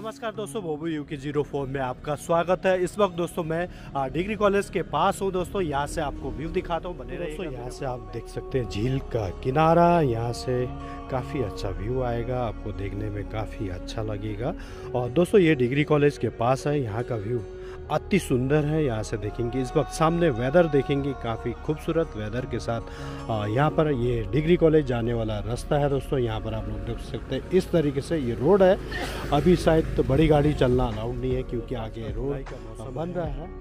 नमस्कार दोस्तों बोबू यू के ज़ीरो फोर में आपका स्वागत है। इस वक्त दोस्तों मैं डिग्री कॉलेज के पास हूँ दोस्तों। यहाँ से आपको व्यू दिखाता हूँ। बने दोस्तों यहाँ से आप देख सकते हैं झील का किनारा। यहाँ से काफ़ी अच्छा व्यू आएगा। आपको देखने में काफ़ी अच्छा लगेगा। और दोस्तों ये डिग्री कॉलेज के पास है। यहाँ का व्यू अति सुंदर है यहाँ से देखेंगे। इस वक्त सामने वेदर देखेंगे काफ़ी खूबसूरत वेदर के साथ। यहाँ पर ये डिग्री कॉलेज जाने वाला रास्ता है दोस्तों यहाँ पर आप लोग देख सकते हैं। इस तरीके से ये रोड है। अभी शायद तो बड़ी गाड़ी चलना अलाउड नहीं है क्योंकि आगे रोड बन रहा है।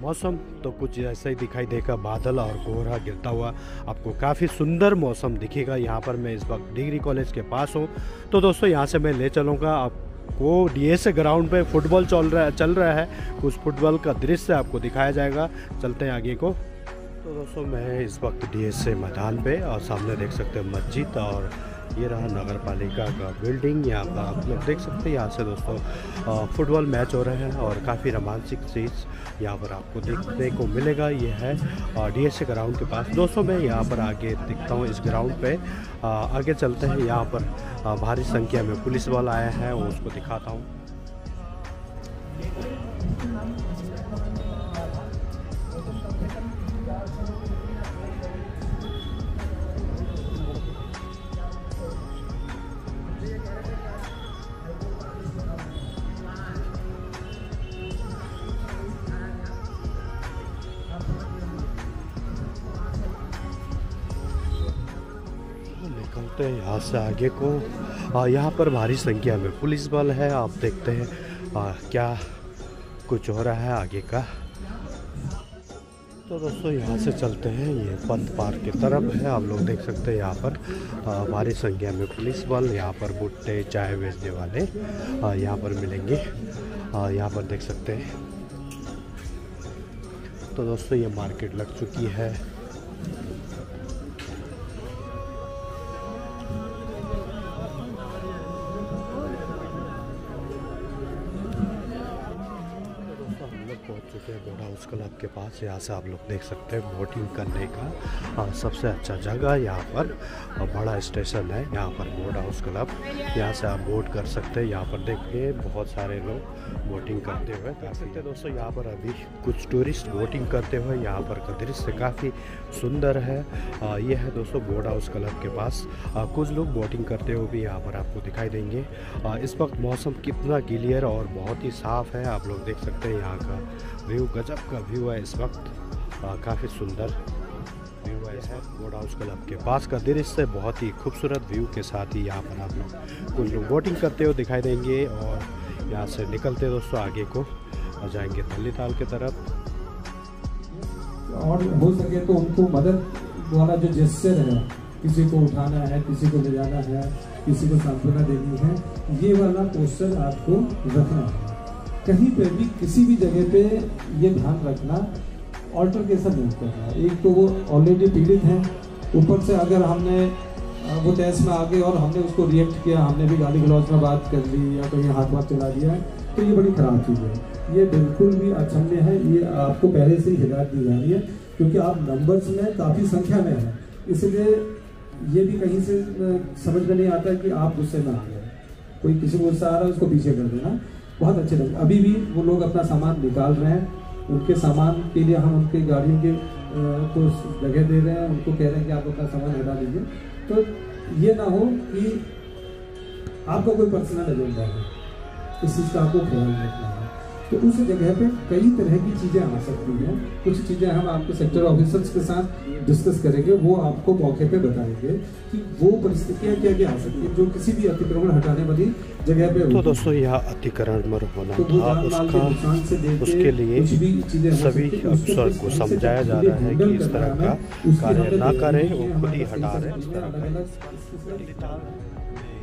मौसम तो कुछ ऐसा ही दिखाई देगा बादल और कोहरा गिरता हुआ आपको काफ़ी सुंदर मौसम दिखेगा। यहाँ पर मैं इस वक्त डिग्री कॉलेज के पास हूँ। तो दोस्तों यहाँ से मैं ले चलूँगा। आप वो डीएसए ग्राउंड पे फुटबॉल चल रहा है, चल रहा है। उस फुटबॉल का दृश्य आपको दिखाया जाएगा। चलते हैं आगे को। तो दोस्तों, मैं इस वक्त डीएसए मैदान पे और सामने देख सकते हैं मस्जिद और ये रहा नगर पालिका का बिल्डिंग। यहाँ पर आप लोग देख सकते हैं, यहाँ से दोस्तों फुटबॉल मैच हो रहे हैं और काफ़ी रोमांचिक चीज़ यहाँ पर आपको देखने को मिलेगा। ये है डी एस ग्राउंड के पास। दोस्तों, मैं यहाँ पर आगे दिखता हूँ इस ग्राउंड पे। आगे चलते हैं। यहाँ पर भारी संख्या में पुलिस वाला आया है। वो उसको दिखाता हूँ। निकलते हैं यहाँ से आगे को। यहाँ पर भारी संख्या में पुलिस बल है। आप देखते हैं आ, क्या कुछ हो रहा है आगे का। तो दोस्तों यहाँ से चलते हैं। ये पंथ पार्क की तरफ़ है। आप लोग देख सकते हैं यहाँ पर भारी संख्या में पुलिस बल यहाँ पर भुट्टे चाय बेचने वाले यहाँ पर मिलेंगे। यहाँ पर देख सकते हैं। तो दोस्तों ये मार्केट लग चुकी है। हैं बोट हाउस क्लब के पास यहाँ से आप लोग देख सकते हैं बोटिंग करने का आ, सबसे अच्छा जगह यहाँ पर बड़ा स्टेशन है यहाँ पर बोट हाउस क्लब यहाँ से आप बोट कर सकते हैं यहाँ पर देखिए बहुत सारे लोग बोटिंग करते हुए देख सकते हैं दोस्तों यहाँ पर अभी कुछ टूरिस्ट बोटिंग करते हुए यहाँ पर का दृश्य काफ़ी सुंदर है। आ, ये है दोस्तों बोट हाउस क्लब के पास। आ, कुछ लोग बोटिंग करते हुए भी यहाँ पर आपको दिखाई देंगे। आ, इस वक्त मौसम कितना क्लियर और बहुत ही साफ़ है आप लोग देख सकते हैं यहाँ का व्यू। गजब का व्यू है इस वक्त। काफ़ी सुंदर व्यू है बोट हाउस क्लब के पास का दृश्य बहुत ही खूबसूरत व्यू के साथ ही यहाँ पर आप लोग कुछ लोग बोटिंग करते हुए दिखाई देंगे और यहाँ से निकलते दोस्तों आगे को और जाएँगे तल्ली ताल की तरफ़। और हो सके तो उनको मदद वाला जो जेस्चर है, किसी को उठाना है, किसी को ले जाना है, किसी को सांत्वना देनी है, ये वाला पोस्टर आपको रखना है। कहीं पे भी, किसी भी जगह पे ये ध्यान रखना ऑल्टरकेशन नहीं करना। एक तो वो ऑलरेडी पीड़ित हैं। ऊपर से अगर हमने वो तैस में आ गए और हमने उसको रिएक्ट किया, हमने भी गाली गलौज में बात कर ली या कहीं हाथ वाथ चला दिया तो ये बड़ी खराब चीज़ है। ये बिल्कुल भी अक्षम्य है। ये आपको पहले से ही हिदायत दी जा रही है, क्योंकि आप नंबर्स में काफ़ी संख्या में हैं। इसलिए ये भी कहीं से समझ में नहीं आता कि आप गुस्से में आ गए। कोई किसी को गुस्सा आ रहा है, उसको पीछे कर देना। बहुत अच्छे लगे। अभी भी वो लोग अपना सामान निकाल रहे हैं। उनके सामान के लिए हम उनके गाड़ियों के को जगह दे रहे हैं। उनको कह रहे हैं कि आप अपना सामान हटा दीजिए। तो ये ना हो कि आपका कोई पर्सनल एजेंडा है। इस चीज़ का आपको ख्याल रखना है। तो उस जगह पे कई तरह की चीज़ें आ सकती हैं। कुछ चीज़ें हम आपके सेक्टर ऑफिसर्स के साथ डिस्कस करेंगे वो आपको मौके पे बताएँगे कि वो परिस्थितियाँ क्या क्या आ सकती हैं जो किसी भी अतिक्रमण हटाने वाली जगह पे तो दोस्तों यह अतिक्रमण होना तो था उसका उसके लिए सभी अफसर को समझाया जा रहा है कि इस तरह का कार्य ना करें वो खुद ही हटा रहे हैं इस तरह का अलग-अलग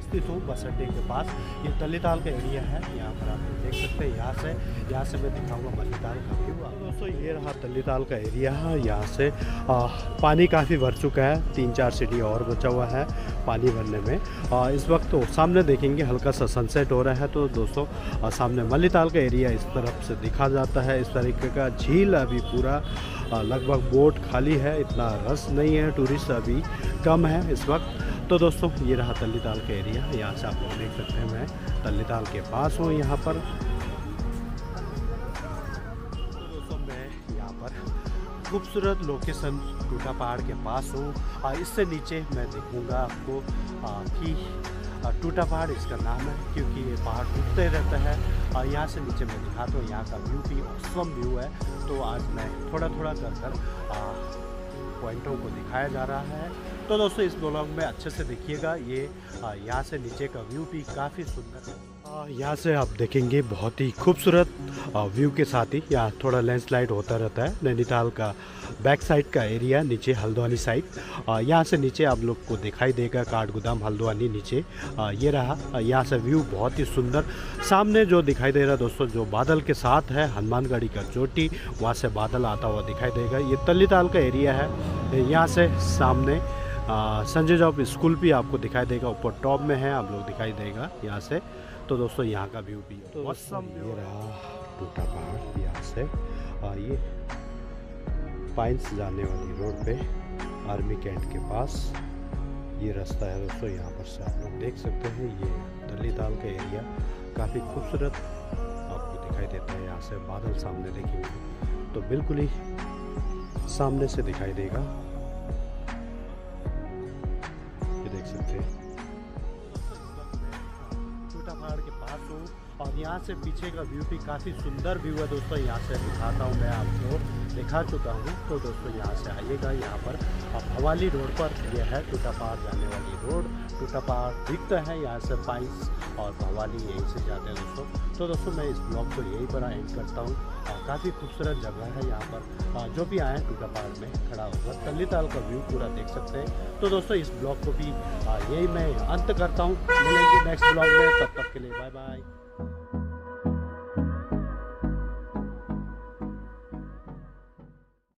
स्थित हूँ बस अड्डे के पास। ये तलीताल का एरिया है यहाँ पर आप देख सकते हैं यहाँ से यहाँ से मैं दिखाऊँगा मल्लीताल का व्यू। दोस्तों ये रहा तलीताल का एरिया है यहाँ से आ, पानी काफ़ी भर चुका है तीन चार सीढ़ी और बचा हुआ है पानी भरने में। आ, इस वक्त तो सामने देखेंगे हल्का सा सनसेट हो रहा है तो दोस्तों आ, सामने मल्लीताल का एरिया इस तरफ़ से दिखा जाता है। इस तरीके का झील अभी पूरा लगभग बोट खाली है इतना रस नहीं है टूरिस्ट अभी कम है इस वक्त। तो दोस्तों, ये रहा तल्ली ताल का एरिया यहाँ से आप लोग देख सकते हैं मैं तल्ली ताल के पास हूँ यहाँ पर। तो दोस्तों, मैं यहाँ पर खूबसूरत लोकेशन टूटा पहाड़ के पास हूँ। और इससे नीचे मैं देखूँगा आपको कि टूटा पहाड़ इसका नाम है, क्योंकि ये पहाड़ टूटते रहता है। और यहाँ से नीचे मैं दिखाता हूँ, यहाँ का व्यू भी ऑसम व्यू है। तो आज मैं थोड़ा थोड़ा कर कर पॉइंटों को दिखाया जा रहा है। तो दोस्तों, इस ब्लॉग में अच्छे से देखिएगा, ये यहाँ से नीचे का व्यू भी काफ़ी सुंदर है। यहाँ से आप देखेंगे बहुत ही खूबसूरत व्यू के साथ ही यहाँ थोड़ा लैंडस्लाइड होता रहता है। नैनीताल का बैक साइड का एरिया नीचे हल्द्वानी साइड यहाँ से नीचे आप लोग को दिखाई देगा काठ गोदाम हल्द्वानी नीचे। ये रहा यहाँ से व्यू बहुत ही सुंदर। सामने जो दिखाई दे रहा दोस्तों, जो बादल के साथ है, हनुमानगढ़ी का चोटी, वहाँ से बादल आता हुआ दिखाई देगा। ये तल्लीताल का एरिया है, यहाँ से सामने संजय जॉब स्कूल भी आपको दिखाई देगा ऊपर टॉप में है आप लोग दिखाई देगा यहाँ से। तो दोस्तों यहाँ का व्यू भी तो ये रहा टूटा पहाड़ यहाँ से। आ, ये पाइंस जाने वाली रोड पे आर्मी कैंट के पास। ये रास्ता है दोस्तों यहाँ पर से आप लोग देख सकते हैं ये दली दाल का एरिया काफ़ी खूबसूरत आपको दिखाई देता है यहाँ से बादल सामने देखेंगे। तो बिल्कुल ही सामने से दिखाई देगा। सकते हैं। और यहाँ से पीछे का व्यू भी काफ़ी सुंदर व्यू है दोस्तों। यहाँ से दिखाता हूँ मैं आपको, दिखा चुका हूँ। तो दोस्तों, यहाँ से आइएगा, यहाँ पर अब भवाली रोड पर यह है टूटा पहाड़ जाने वाली रोड। टूटा पहाड़ दिखता है यहाँ से पाइस और भवाली यहीं से जाते हैं दोस्तों। तो दोस्तों, मैं इस ब्लॉग को यहीं पर एंड करता हूँ। काफ़ी खूबसूरत जगह है यहाँ पर। जो भी आए टूटा पहाड़ में, खड़ा होकर तल्ली ताल का व्यू पूरा देख सकते हैं। तो दोस्तों, इस ब्लॉग को भी यही मैं अंत करता हूँ। मिलेंगे नेक्स्ट ब्लॉग में, तब तक के लिए बाय बाय Thank you.